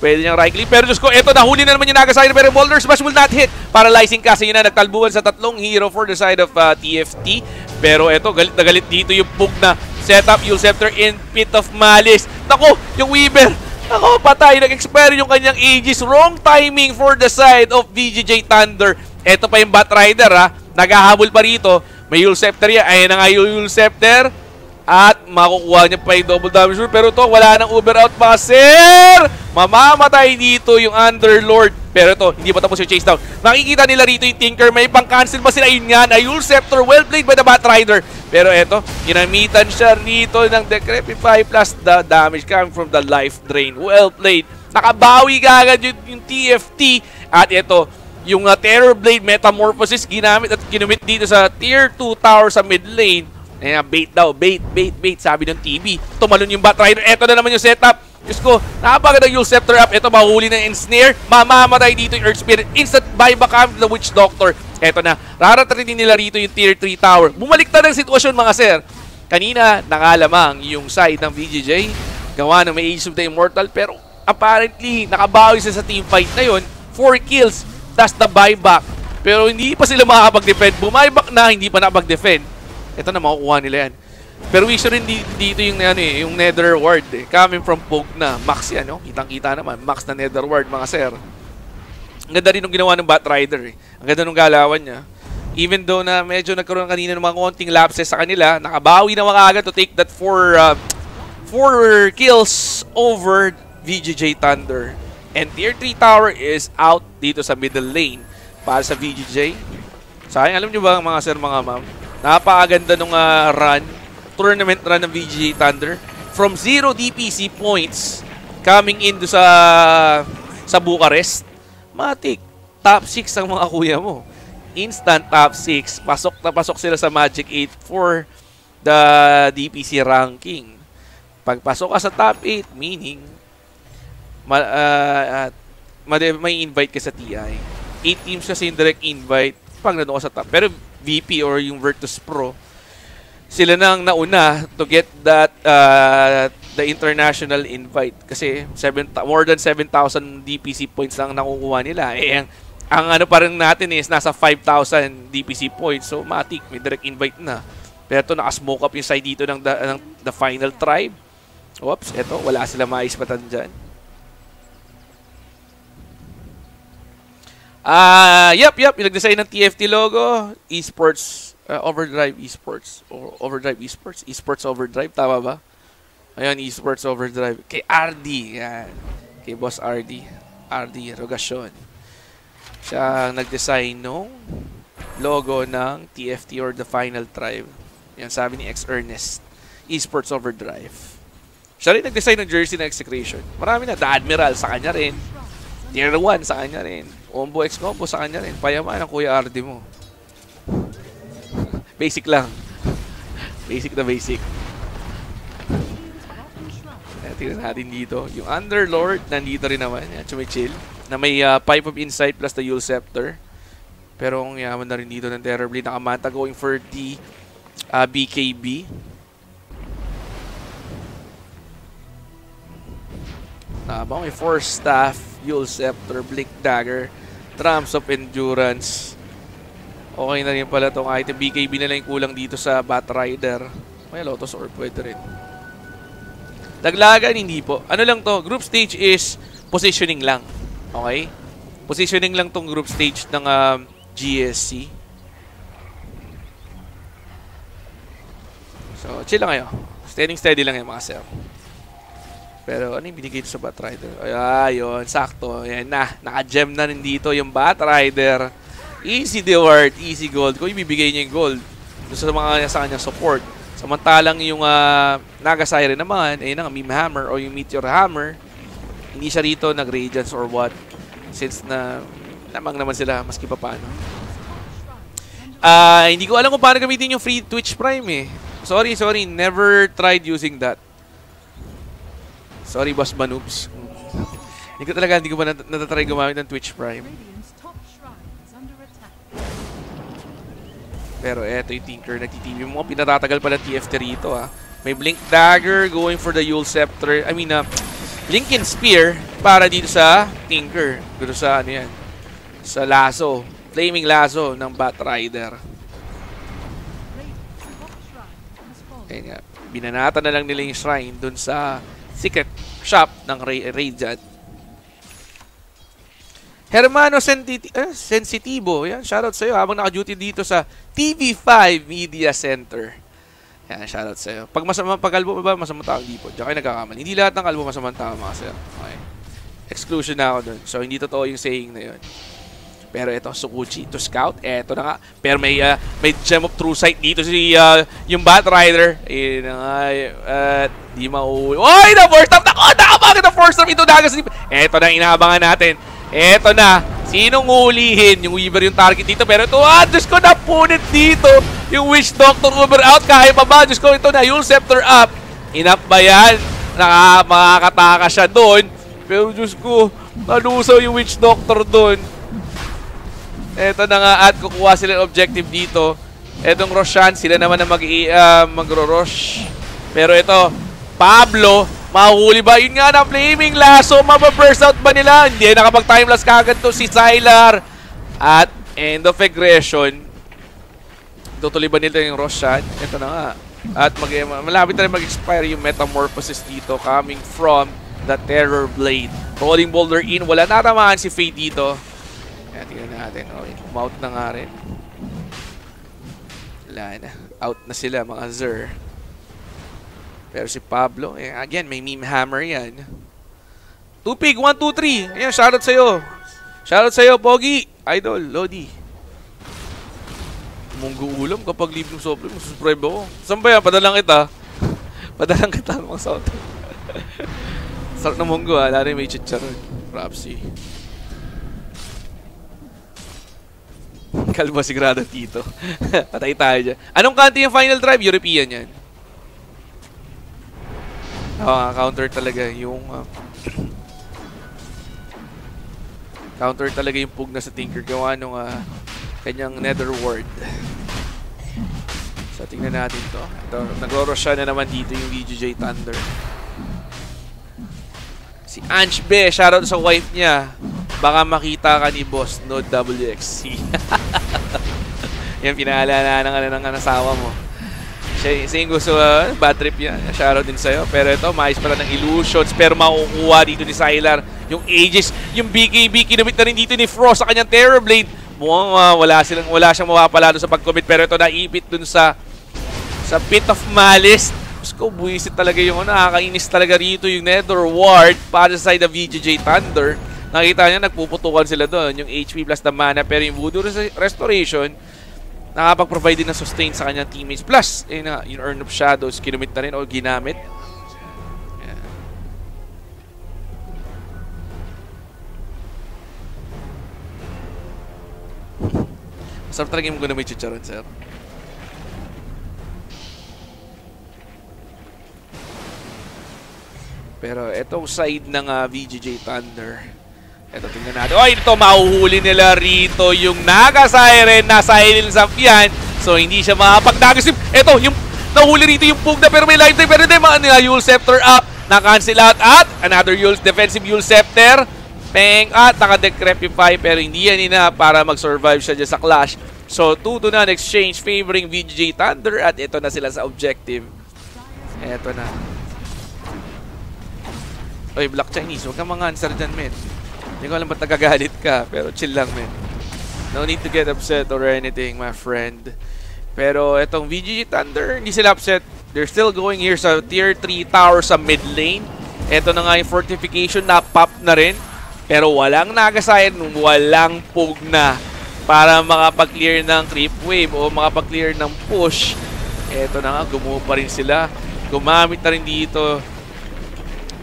Pwede niyang right click. Pero Diyos ko, eto, nahuli na naman yung Nagasaki. Pero Boulder Smash will not hit. Paralyzing kasi yun na nagtalbuhan sa tatlong hero for the side of uh, TFT. Pero eto, galit na galit dito yung Pug na setup. Yule Scepter in Pit of Malice. Nako, yung Weaver. Nako, patay. Nag-expire yung kanyang Aegis. Wrong timing for the side of VGJ Thunder. Eto pa yung Bat Rider ha. Naghahabol pa rito. May Yule Scepter yan. Ayan na nga yung Yule Scepter. At makukuha niya pa yung double damage Pero to, wala nang Uber out pa. Sir! Mamamatay dito yung Underlord. Pero to, hindi pa tapos yung chase down. Nakikita nila rito yung Tinker. May pang-cancel ba sila? Yun nga, Ayul Scepter. Well played by the Bat Rider. Pero eto, ginamitan siya rito ng Decrepify plus the damage coming from the life drain. Well played. Nakabawi kagad yung, yung TFT. At ito, yung uh, Terror Blade Metamorphosis ginamit at ginamit dito sa Tier 2 tower sa mid lane Ayan, bait daw. Bait, bait, bait. Sabi ng TV. Tumalon yung Bat Rider. Ito na naman yung setup. Diyos ko, napaganda yung Scepter up. Ito, mahuli na Ensnare. Mamamatay dito yung Earth Spirit. Instant buyback cam the Witch Doctor. Ito na. Raratratin nila rito yung Tier 3 Tower. Bumaliktad ang sitwasyon mga sir. Kanina, nakalamang yung side ng VGJ. Gawa ng may Age of the Immortal. Pero apparently, nakabawi siya sa team fight na yun. 4 kills. That's the buyback. Pero hindi pa sila makakapag-defend. Bumayback na, hindi pa nakapag-defend. Ito na, makukuha nila yan. Pero wish rin di, dito yung, ano, eh, yung Nether Ward. Eh. Coming from Poke na. Max yan, no? Kitang-kita naman. Max na Nether Ward, mga sir. Ang ganda rin ng ginawa ng Bat Rider. Eh. Ang ganda ng galawan niya. Even though na medyo nagkaroon kanina ng mga konting lapses sa kanila, nakabawi na mga agad to take that four, uh, four kills over VGJ Thunder. And Tier 3 Tower is out dito sa middle lane para sa VGJ. Sayang, alam nyo ba mga sir, mga ma'am? Napakaganda nung uh, run, tournament run ng VGJ Thunder. From zero DPC points coming into sa sa Bucharest, matik, top 6 ang mga kuya mo instant top 6. Pasok na pasok sila sa Magic 8 for the DPC ranking. Pagpasok ka sa top 8, meaning ma, uh, may invite ka sa TI. 8 teams kasi yung direct invite pag nandun ka sa top. Pero VP or yung Virtus Pro, sila nang nauna to get that uh, the international invite kasi 7 more than 7,000 DPC points lang nakukuha nila. Eh, ang ano pa rin natin is nasa 5,000 DPC points. So, matik, may direct invite na. Pero ito, nakasmoke up yung side dito ng the, ng the final tribe. Oops, ito, wala sila maispatan dyan. Ah, uh, yep, yep, yung nag-design ng TFT logo, esports, uh, overdrive esports, or overdrive esports, esports overdrive, tama ba? Ayun, esports overdrive. Kay RD, yan. Kay Boss RD. RD Rogasyon. Siya nag-design nung logo ng TFT or the Final Tribe. Yan sabi ni X Ernest. Esports Overdrive. Siya rin nag-design ng jersey ng Execration. Marami na. The Admiral sa kanya rin. Tier 1 sa kanya rin. Ombo X Combo sa kanya rin. Payaman ang Kuya RD mo. basic lang. Basic na basic. Eh, tingnan natin dito. Yung Underlord, nandito rin naman. Yan, chill na may uh, Pipe of Insight plus the Yule Scepter. Pero ang yaman na rin dito ng Terribly. Nakamata going for the uh, BKB. Habang may Force Staff, Yule Scepter, Blink Dagger, Trumps of Endurance. Okay na rin pala itong item. BKB na lang kulang dito sa Bat Rider. May Lotus Orb pwede rin. Daglagan, hindi po. Ano lang to? Group stage is positioning lang. Okay? Positioning lang tong group stage ng um, GSC. So, chill lang kayo. Standing steady lang yung mga sir. Pero ano yung binigay sa Bat Rider? Ayun, sakto. Yan na. Naka-gem na rin dito yung Bat Rider. Easy reward, easy gold. Kung ibibigay niya yung gold sa mga sa kanyang support. Samantalang yung uh, Naga Siren naman, ayun ang Meme Hammer o yung Meteor Hammer, hindi siya rito nag-radiance or what. Since na namang naman sila maski pa paano. Ah, uh, hindi ko alam kung paano gamitin yung free Twitch Prime eh. Sorry, sorry. Never tried using that. Sorry, Boss Manubs. hindi ko talaga, hindi ko pa nat natatry gumamit ng Twitch Prime. Pero eto yung Tinker, nagtitv mo. Pinatatagal pala TFT rito ah. May Blink Dagger going for the Yule Scepter. I mean, uh, Lincoln Spear para dito sa Tinker. Dito sa ano yan. Sa lasso. Flaming lasso ng Bat Rider. Ayun nga. Binanata na lang nila yung shrine dun sa secret shop ng Radiant. Hermano Sensiti eh, Sensitivo. Yan, shoutout sa'yo habang naka-duty dito sa TV5 Media Center. Yan, shoutout sa'yo. Pag masama, pag kalbo ba, masama tao hindi po. Diyan kayo nagkakamali. Hindi lahat ng kalbo masamang tao, mga sir. Okay. Exclusion na ako dun. So, hindi totoo yung saying na yun. Pero ito, Sukuchi to scout. Eto na nga. Pero may, uh, may gem of true sight dito si uh, yung Bat Rider. Ayun na nga. Uh, di mauwi. Oy! Na-force up! Nako! Nakabagay na force up ito. Dagas. Eto na inaabangan natin. Eto na. Sinong ulihin? Yung Weaver yung target dito. Pero ito, ah, Diyos ko, napunit dito. Yung Witch Doctor Uber out. Kaya pa ba? Diyos ko, ito na. Yung Scepter up. Inap ba yan? Naka, siya doon. Pero Diyos ko, nalusaw yung Witch Doctor doon. Ito na nga at kukuha sila ng objective dito. Etong Roshan, sila naman na mag, uh, magro-rush. Pero ito, Pablo, Mahuli ba? Yun nga na, flaming lasso. Mababurst out ba nila? Hindi, nakapag-time lapse kagad to si Sylar. At End of aggression. Tutuloy ba nila yung Rosh shot? Ito na nga. At mag malapit na rin mag-expire yung Metamorphosis dito coming from the Terror Blade. Rolling Boulder in. Wala natamaan si Fate dito. Natin. Okay, mount na nga rin. Wala na. Out na sila mga Zer. Pero si Pablo, eh, again, may meme hammer yan. Tupig, 1, 2, 3. Ayan, shoutout sa'yo. Shoutout sa'yo, Pogi. Idol, Lodi. Munggo ulam kapag libre ng sobrang, masusubscribe ako. Saan ba yan? Padalang kita. Padalang kita mga sound. Sarap ng munggo ha. Lari may chicharon. Rapsi. Kalma sigurado dito. Patay tayo dyan. Anong country yung final drive? European yan. Oh, counter talaga yung uh, counter talaga yung pug na sa Tinker gawa nung uh, kanyang nether ward. So tingnan natin to. Ito, nagro-rush na naman dito yung VGJ Thunder. Si Ange Be, shoutout sa wife niya. Baka makita ka ni Boss Node WXC. yan, pinaalala ng, ng, ng asawa mo. Siya, siya yung gusto, uh, bad trip yan. Shoutout din sa'yo. Pero ito, maayos pala ng illusions. Pero makukuha dito ni Sylar yung Aegis. Yung BKB, kinumit na rin dito ni Frost sa kanyang Terror Blade. Mukhang uh, wala, silang, wala siyang mawapala doon sa pag-commit. Pero ito, naipit dun sa sa Pit of Malice. Diyos ko, buwisit talaga yung ano. Nakakainis talaga rito yung Nether Ward para sa side of VGJ Thunder. Nakita niya, nagpuputukan sila doon. Yung HP plus the mana. Pero yung Voodoo Restoration, nakapag-provide din ng sustain sa kanyang teammates. Plus, yun na, yung Earn of Shadows, kinumit na rin o ginamit. Yeah. Masarap talaga yung guna may chicharon, sir. Pero itong side ng uh, VGJ Thunder, ito, tingnan natin. Oh, ito, mahuhuli nila rito yung Naga Siren na silence up yan. So, hindi siya makapag-nagasip. Ito, yung nahuli rito yung Pugna pero may lifetime. Pero hindi, mga nila Yule Scepter up. Na-cancel out at another Yule, defensive Yule Scepter. Peng at naka-decrepify pero hindi yan ina para mag-survive siya dyan sa clash. So, 2 to none exchange favoring VGJ Thunder at ito na sila sa objective. Ito na. Oy, Black Chinese, huwag kang mga answer dyan, men. Hindi ko alam ba't nagagalit ka, pero chill lang, men. No need to get upset or anything, my friend. Pero itong VGG Thunder, hindi sila upset. They're still going here sa tier 3 tower sa mid lane. Ito na nga yung fortification na pop na rin. Pero walang nagasayan, walang pugna para makapag-clear ng creep wave o makapag-clear ng push. Ito na nga, gumuho pa rin sila. Gumamit na rin dito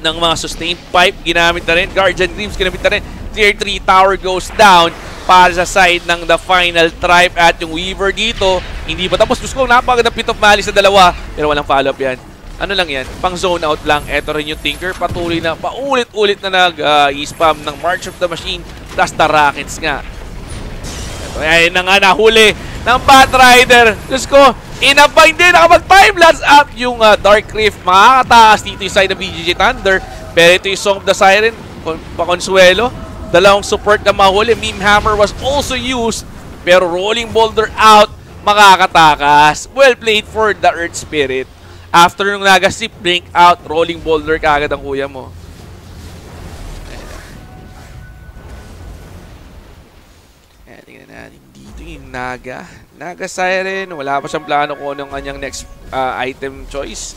ng mga sustained pipe. Ginamit na rin. Guardian Greaves ginamit na rin. Tier 3 tower goes down para sa side ng the final tribe at yung Weaver dito. Hindi pa tapos. Gusto ko napaganda pit of malice sa dalawa. Pero walang follow-up yan. Ano lang yan? Pang zone out lang. Ito rin yung Tinker. Patuloy na paulit-ulit na nag-i-spam uh, ng March of the Machine plus the Rockets nga. Ito, ay na nga nahuli ng Bat Rider. Diyos ko, inabay din nakapag-time lapse up yung uh, Dark Rift. Makakataas dito yung side ng BGG Thunder. Pero ito yung Song of the Siren, pa-consuelo. Dalawang support na mahuli. Meme Hammer was also used. Pero Rolling Boulder out, makakatakas. Well played for the Earth Spirit. After nung nagasip, blink out, Rolling Boulder kagad ang kuya mo. Yung Naga. Naga Siren, wala pa siyang plano kung anong kanyang next uh, item choice.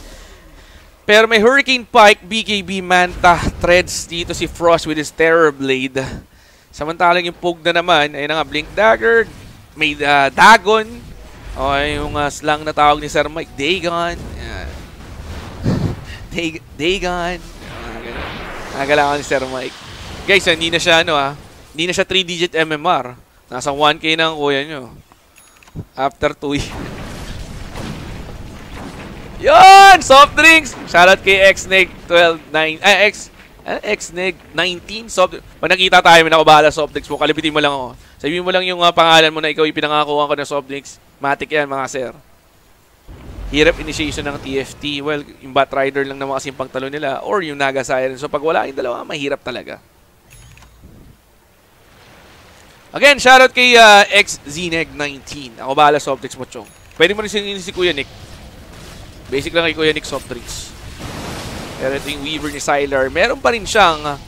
Pero may Hurricane Pike, BKB Manta, Threads dito si Frost with his Terror Blade. Samantalang yung Pug na naman, ayun nga, Blink Dagger, may uh, Dagon, o yung uh, slang na tawag ni Sir Mike, Dagon. Dag Dagon. Nagalakan ni Sir Mike. Guys, hindi na siya ano ah, hindi na siya 3-digit MMR. Nasa 1k na ang kuya nyo. After 2 years. Yon! Soft drinks! Shoutout kay XNEG129. Ay, X... Uh, XNEG19. Soft... Pag nakita tayo, may nakabahala soft drinks mo. Kalibitin mo lang ako. Sabihin mo lang yung uh, pangalan mo na ikaw yung pinangakuha ko ng soft drinks. Matik yan, mga sir. Hirap initiation ng TFT. Well, yung Bat Rider lang naman kasi yung pagtalo nila. Or yung Naga Siren. So, pag wala yung dalawa, mahirap talaga. Again, shoutout kay uh, XZNeg19. Ako bahala soft drinks mo, Chong. Pwede mo rin singin si Kuya Nick. Basic lang kay Kuya Nick soft drinks. Pero ito yung Weaver ni Sylar. Meron pa rin siyang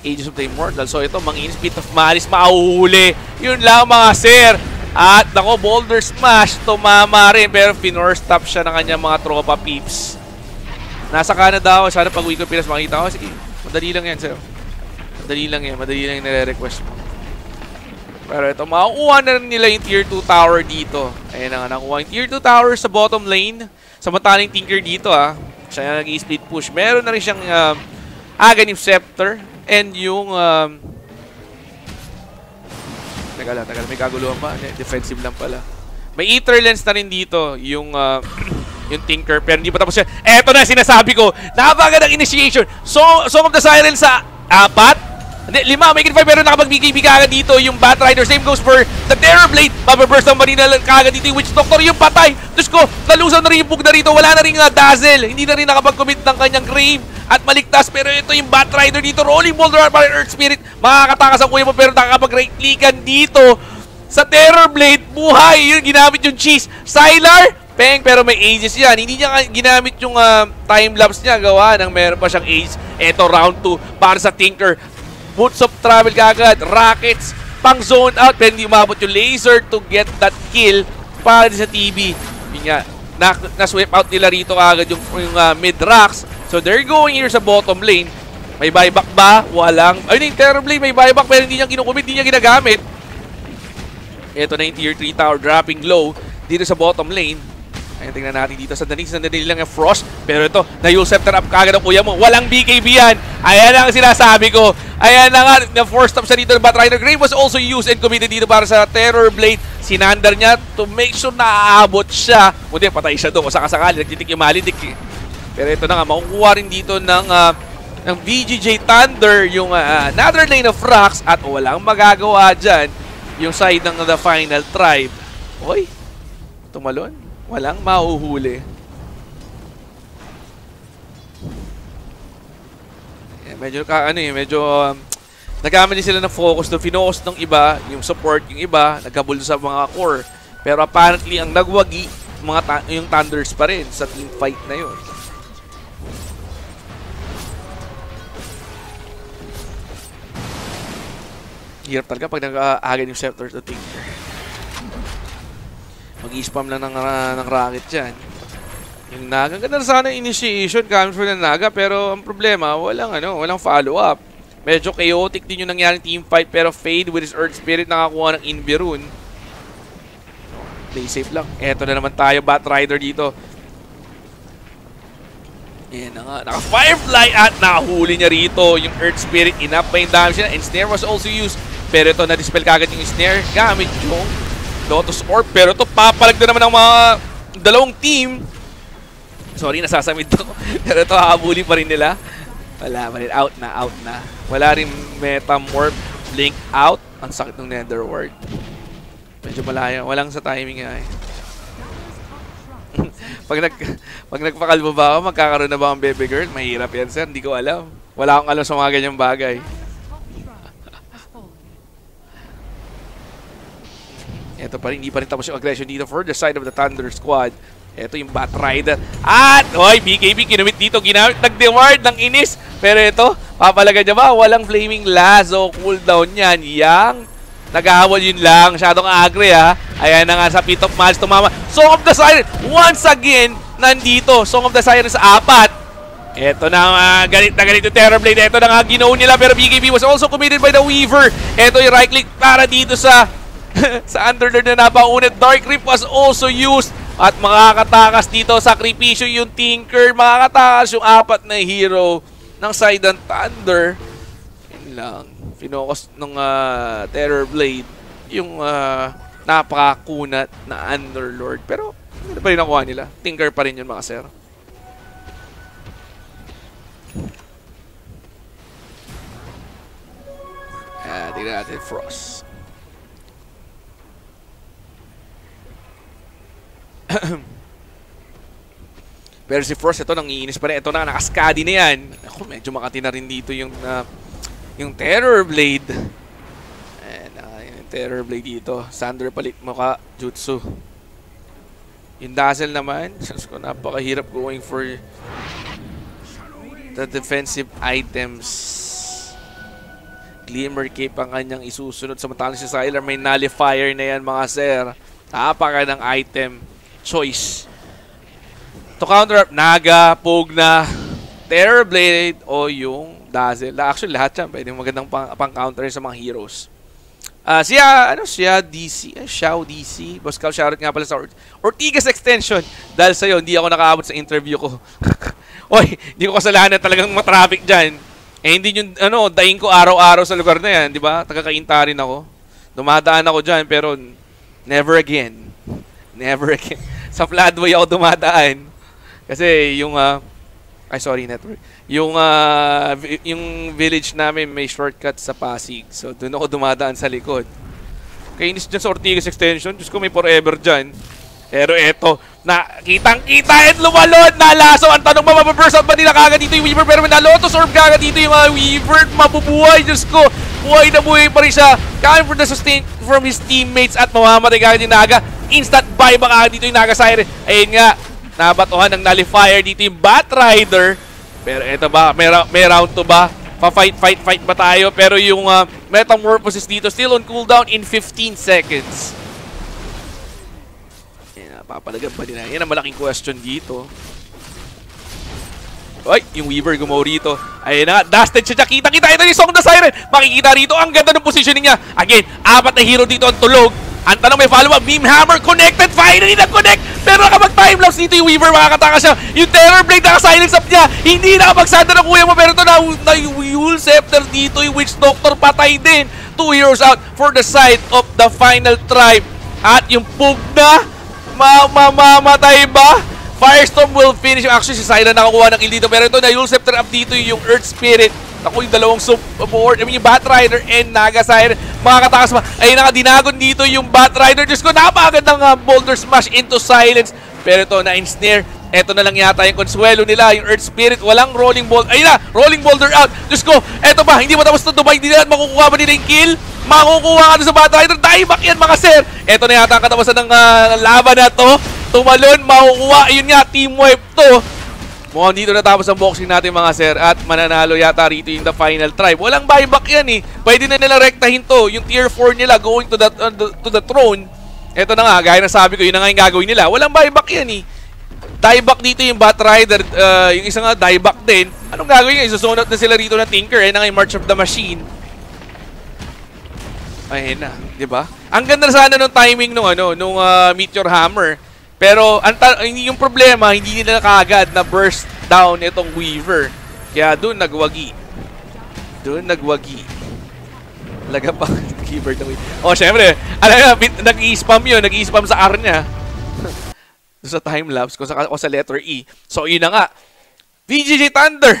Ages of the Immortal. So ito, manginis Pit of Malice, mauhuli. Yun lang mga sir. At nako, Boulder Smash, tumama rin. Pero finor stop siya ng kanyang mga tropa peeps. Nasa Canada ako. Sana pag uwi ko Pinas makita ko. Sige, madali lang yan sir. Madali lang yan. Madali lang yung nire-request mo. Pero ito, makukuha na nila yung tier 2 tower dito. Ayan na nga, nakuha yung tier 2 tower sa bottom lane. Samantalang Tinker dito ah. Siya nag-split push. Meron na rin siyang um, Aghanim Scepter. And yung... Um, Teka lang, lang. May kaguluhan pa. Defensive lang pala. May Ether Lens na rin dito. Yung... Uh, yung Tinker. Pero hindi pa tapos siya. Eto na sinasabi ko. Napagandang initiation. So, Song of the Siren sa apat. Hindi, lima. Make it five. Pero nakapag-BKB kagad dito yung Bat Rider. Same goes for the Terror Blade. Mababurst ang marina kagad dito yung Witch Doctor. Yung patay. Diyos ko, nalusaw na rin yung bug na rito. Wala na rin uh, Dazzle. Hindi na rin nakapag-commit ng kanyang Grave at maligtas. Pero ito yung Bat Rider dito. Rolling Boulder para Earth Spirit. Makakatakas ang kuya mo pero nakakapag-right-clickan dito. Sa Terror Blade, buhay. Yun, ginamit yung cheese. Sylar, Peng, pero may ages yan. Hindi niya ginamit yung uh, time-lapse niya. Gawa ng meron pa siyang age. Ito, round 2 para sa Tinker. Boots of Travel kagad. Rockets, pang zone out. Pero hindi umabot yung laser to get that kill para sa TB. Yun nga, na, na-sweep out nila rito kagad yung, yung uh, mid-rocks. So they're going here sa bottom lane. May buyback ba? Walang. Ayun yung terribly, may buyback pero hindi niya kinukumit, hindi niya ginagamit. Ito na yung tier 3 tower dropping low dito sa bottom lane. Ayun, tingnan natin dito sa Danig. Sa Danig lang yung Frost. Pero ito, na-use scepter up kagad ang kuya mo. Walang BKB yan. Ayan ang sinasabi ko. Ayan na nga, na-force stop sa dito ng Batrider. Grave was also used and committed dito para sa Terror Blade. Sinandar niya to make sure na aabot siya. Kundi, patay siya doon. O sakasakali, nagtitik yung malidik. Eh. Pero ito na nga, makukuha rin dito ng, uh, ng VGJ Thunder yung uh, another lane of rocks at walang magagawa dyan yung side ng the final tribe. Oy, tumalon. Walang mauhuli. Yeah, medyo ka ano eh, medyo um, nagamit sila ng focus do finocus ng iba, yung support yung iba, nagkabul sa mga core. Pero apparently ang nagwagi mga ta yung Thunders pa rin sa team fight na yun. Hirap talaga pag nag-aagin yung Scepter to Tinker. Mag-spam lang ng, uh, ng rocket dyan. Yung Naga, ganda na sana initiation coming from the Naga, pero ang problema, walang, ano, walang follow-up. Medyo chaotic din yung nangyaring team fight, pero Fade with his Earth Spirit nakakuha ng Invirun. Play safe lang. Eto na naman tayo, Bat Rider dito. Yan na nga. Naka-Firefly at nakahuli niya rito yung Earth Spirit. Enough pa yung damage niya. And Snare was also used. Pero ito, na-dispel kagad yung Snare gamit yung Lotus Orb. Pero ito, papalag na naman ng mga dalawang team. Sorry, nasasamid to. Pero ito, habuli pa rin nila. Wala pa. Out na, out na. Wala rin Metamorph. Blink out. Ang sakit ng Netherworld. Medyo malayo. Walang sa timing nga eh. pag nag pag nagpakalbo ba ako, magkakaroon na ba ang baby girl? Mahirap yan, sir. Hindi ko alam. Wala akong alam sa mga ganyang bagay. Ito pa rin, hindi pa rin tapos yung aggression dito for the side of the Thunder Squad. Ito yung Bat Rider. At, hoy, BKB kinumit dito. Ginamit, nag-deward ng inis. Pero ito, papalaga niya ba? Walang Flaming Lazo. Cooldown yan. Yang, nag-aawal yun lang. Masyadong agre ha. Ayan na nga sa Pit of Miles tumama. Song of the Siren, once again, nandito. Song of the Siren sa apat. Ito na uh, galit na galit yung Terrorblade. Ito na nga ginaw nila pero BKB was also committed by the Weaver. Ito yung right click para dito sa sa Underlord na napaunit. Dark Rip was also used. At makakatakas dito, sakripisyo yung Tinker. Makakatakas yung apat na hero ng side ng Thunder. Yun lang. Finokus ng uh, Terror Blade yung uh, napakakunat na Underlord. Pero ano pa rin nakuha nila? Tinker pa rin yun mga sir. Ah, tingnan natin Frost. Pero si Frost, ito, nangiinis pa rin. Ito na, nakaskadi na yan. Ako, medyo makati na rin dito yung, uh, yung Terror Blade. And, uh, Terrorblade dito. Sander palit mo Jutsu. Yung Dazzle naman, Diyos ko, napakahirap going for the defensive items. Glimmer Cape ang kanyang isusunod. Samantalang si Sylar may nullifier na yan mga sir. Napaka ng item choice. To counter up, Naga, Pugna, Terrorblade o yung Dazzle. Actually, lahat yan. Pwede magandang pang, pang-counter sa mga heroes. Ah, siya, ano siya, DC, eh, Xiao DC. Boss Cal, shoutout nga pala sa Or Ortigas Extension. Dahil sa'yo, hindi ako nakaabot sa interview ko. Oy, hindi ko kasalanan talagang matraffic dyan. Eh, hindi yung, ano, daing ko araw-araw sa lugar na yan, di ba? Tagakainta rin ako. Dumadaan ako dyan, pero never again. Never again. Sa Floodway ako dumadaan. Kasi yung, ah, ay sorry, network. Yung, vi- yung village namin may shortcut sa Pasig. So, doon ako dumadaan sa likod. Kainis dyan sa Ortigas Extension. Diyos ko, may forever dyan. Pero eto, na kitang-kita at lumalod na laso. Ang tanong ba, mapaburst out ba nila kagad dito yung Weaver? Pero may nalotos orb kagad dito yung mga Weaver. Mabubuhay, Diyos ko. Buhay na buhay pa rin siya. Coming for the sustain from his teammates at mamamatay kagad yung Naga. Instant buyback dito yung Naga Siren. Ayun nga, nabatuhan ng nullifier dito yung Bat Rider. Pero eto ba, may, may round to ba? Pa-fight, fight, fight ba tayo? Pero yung uh, Metamorphosis dito still on cooldown in 15 seconds. Yan, papalagan pa din. Yan ang malaking question dito. Ay, yung Weaver gumaw rito. Ayun na, dusted siya. Kita-kita ito yung Song the Siren. Makikita rito, ang ganda ng positioning niya. Again, apat na hero dito ang tulog. Ang tanong may follow-up, Beam Hammer connected. Finally nag-connect. Pero nakapag-timelapse dito yung Weaver. Makakataka siya. Yung Terror Blade naka-silence up niya. Hindi nakapagsada ng kuya mo. Pero ito na, na yung Yule Scepter dito. Yung Witch Doctor patay din. Two heroes out for the side of the final tribe. At yung Pugna, mamamatay ba? Firestorm will finish. Actually, si Syla nakakuha ng kill dito. Pero ito na, Yule Scepter up dito yung Earth Spirit. Ako yung dalawang support. I mean, yung Bat Rider and Naga Siren. Makakatakas pa. Ayun na dinagon dito yung Bat Rider. Diyos ko, napakagandang uh, boulder smash into silence. Pero ito, na-ensnare. Ito na lang yata yung consuelo nila, yung Earth Spirit. Walang rolling ball. Ayun na, rolling boulder out. Diyos ko, eto ba, hindi matapos na Dubai. Hindi nila makukuha ba nila yung kill? Makukuha ka sa Bat Rider. Dieback yan, mga sir. Ito na yata ang katapasan ng uh, laban na to. Tumalon, makukuha. Ayun nga, team wipe to. Mukhang dito natapos ang boxing natin mga sir at mananalo yata rito yung the final tribe. Walang buyback yan eh. Pwede na nila rektahin to. Yung tier 4 nila going to the, uh, to the throne. Ito na nga, gaya na sabi ko, yun na nga yung gagawin nila. Walang buyback yan eh. Dieback dito yung Bat Rider, uh, yung isa nga dieback din. Anong gagawin nga? Isusunod na sila rito ng Tinker. Ayun na nga yung March of the Machine. Ayun na, di ba? Ang ganda sana nung timing nung ano, nung uh, Meteor Hammer. Pero ang yung problema, hindi nila kaagad na burst down itong Weaver. Kaya doon nagwagi. Doon nagwagi. Laga pa keyboard ng Weaver. Oh, syempre, alam bit- nag-i-spam yun, nag-i-spam sa R niya. Sa time-lapse, kung sa, o sa letter E. So, yun na nga. VGG Thunder,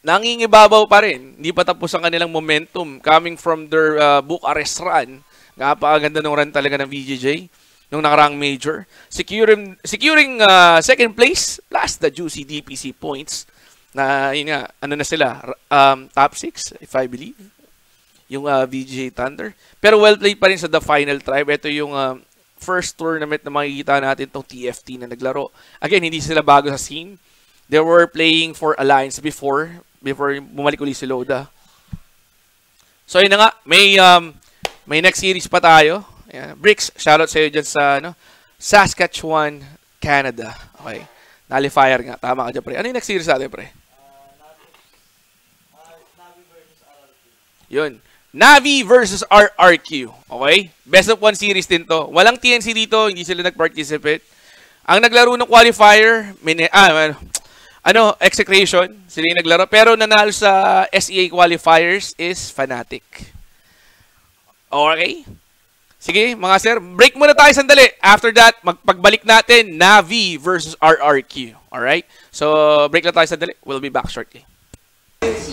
nangingibabaw pa rin. Hindi pa tapos ang kanilang momentum coming from their uh, Bucharest run. Napakaganda ng run talaga ng VGJ nung nakaraang major. Securing, securing uh, second place plus the juicy DPC points na yun nga, ano na sila, um, top 6 if I believe. Yung uh, VGJ Thunder. Pero well played pa rin sa the final tribe. Ito yung um, first tournament na makikita natin tong TFT na naglaro. Again, hindi sila bago sa scene. They were playing for Alliance before before bumalik ulit si Loda. So yun na nga, may um, may next series pa tayo. Ayan. Bricks, shoutout sa iyo dyan sa ano, Saskatchewan, Canada. Okay. Nullifier nga. Tama ka dyan, pre. Ano yung next series natin, pre? Yun. Navi versus RRQ. Okay? Best of one series din to. Walang TNC dito. Hindi sila nag-participate. Ang naglaro ng qualifier, mini, ah, ano, ano, execration, sila yung naglaro. Pero nanalo sa SEA qualifiers is Fnatic. Okay? Sige, mga sir, break muna tayo sandali. After that, magpagbalik natin, Navi versus RRQ. Alright? So, break lang tayo sandali. We'll be back shortly. Besties